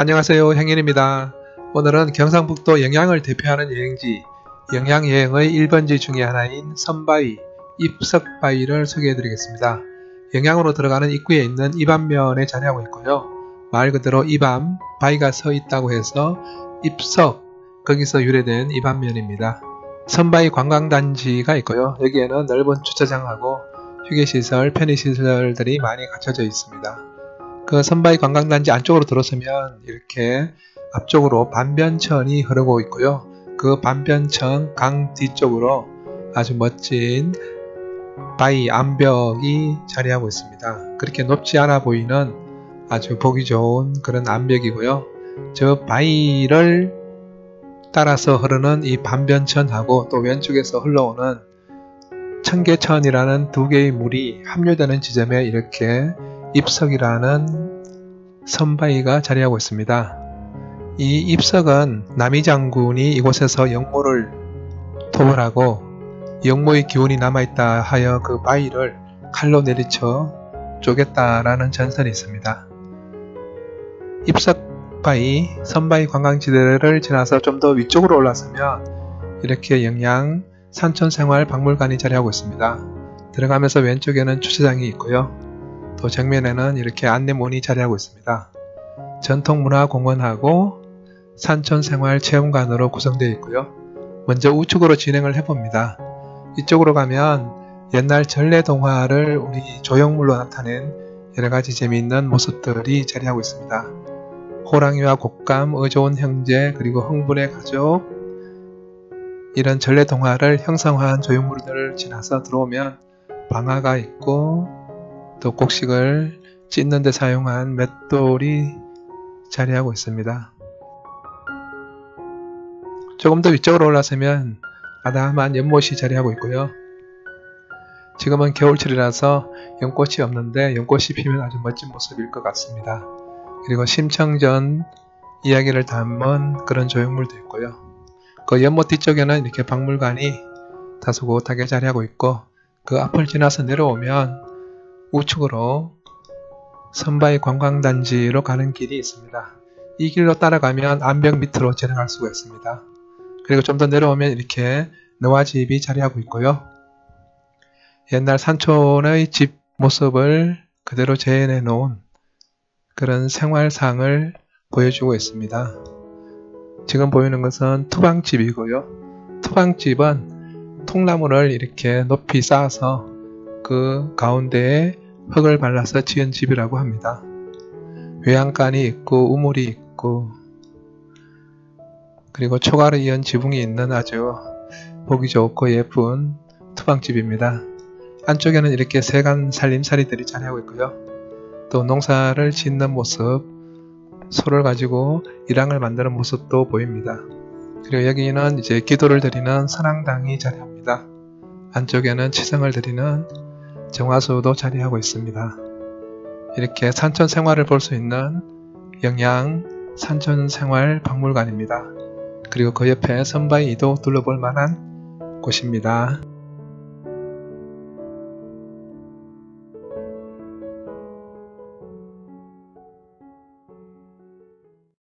안녕하세요 행인입니다. 오늘은 경상북도 영양을 대표하는 여행지 영양여행의 1번지 중의 하나인 선바위, 입석바위를 소개해 드리겠습니다. 영양으로 들어가는 입구에 있는 입암면에 자리하고 있고요. 말 그대로 입암, 바위가 서 있다고 해서 입석, 거기서 유래된 입암면입니다. 선바위 관광단지가 있고요. 여기에는 넓은 주차장하고 휴게시설, 편의시설들이 많이 갖춰져 있습니다. 그 선바위 관광단지 안쪽으로 들어서면 이렇게 앞쪽으로 반변천이 흐르고 있고요. 그 반변천 강 뒤쪽으로 아주 멋진 바위 암벽이 자리하고 있습니다. 그렇게 높지 않아 보이는 아주 보기 좋은 그런 암벽이고요. 저 바위를 따라서 흐르는 이 반변천하고 또 왼쪽에서 흘러오는 청계천이라는 두 개의 물이 합류되는 지점에 이렇게 입석이라는 선바위가 자리하고 있습니다. 이 입석은 남이 장군이 이곳에서 영모를 토벌하고 영모의 기운이 남아있다 하여 그 바위를 칼로 내리쳐 쪼갰다라는 전설이 있습니다. 입석바위, 선바위 관광지대를 지나서 좀 더 위쪽으로 올라서면 이렇게 영양 산촌생활 박물관이 자리하고 있습니다. 들어가면서 왼쪽에는 주차장이 있고요. 또 정면에는 이렇게 안내문이 자리하고 있습니다. 전통문화공원하고 산촌생활체험관으로 구성되어 있고요. 먼저 우측으로 진행을 해봅니다. 이쪽으로 가면 옛날 전래동화를 우리 조형물로 나타낸 여러가지 재미있는 모습들이 자리하고 있습니다. 호랑이와 곶감, 의좋은 형제, 그리고 흥분의 가족 이런 전래동화를 형상화한 조형물들을 지나서 들어오면 방아가 있고 또 곡식을 찢는 데 사용한 맷돌이 자리하고 있습니다. 조금 더 위쪽으로 올라서면 아담한 연못이 자리하고 있고요. 지금은 겨울철이라서 연꽃이 없는데 연꽃이 피면 아주 멋진 모습일 것 같습니다. 그리고 심청전 이야기를 담은 그런 조형물도 있고요. 그 연못 뒤쪽에는 이렇게 박물관이 다소곳하게 자리하고 있고 그 앞을 지나서 내려오면 우측으로 선바위 관광단지로 가는 길이 있습니다. 이 길로 따라가면 암벽 밑으로 지나갈 수가 있습니다. 그리고 좀 더 내려오면 이렇게 너와집이 자리하고 있고요. 옛날 산촌의 집 모습을 그대로 재현해 놓은 그런 생활상을 보여주고 있습니다. 지금 보이는 것은 투방집이고요. 투방집은 통나무를 이렇게 높이 쌓아서 그 가운데에 흙을 발라서 지은 집이라고 합니다. 외양간이 있고 우물이 있고 그리고 초가를 이은 지붕이 있는 아주 보기 좋고 예쁜 투방집입니다. 안쪽에는 이렇게 세간 살림살이들이 자리하고 있고요. 또 농사를 짓는 모습, 소를 가지고 일항을 만드는 모습도 보입니다. 그리고 여기는 이제 기도를 드리는 선앙당이 자리합니다. 안쪽에는 치성을 드리는 정화수도 자리하고 있습니다. 이렇게 산천 생활을 볼 수 있는 영양 산천 생활 박물관입니다. 그리고 그 옆에 선바위도 둘러볼 만한 곳입니다.